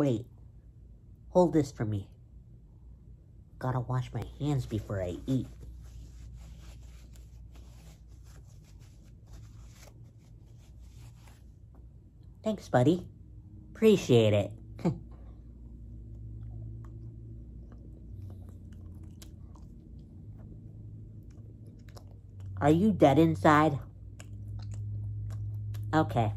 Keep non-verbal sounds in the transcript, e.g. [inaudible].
Wait. Hold this for me. Gotta wash my hands before I eat. Thanks, buddy. Appreciate it. [laughs] Are you dead inside? Okay.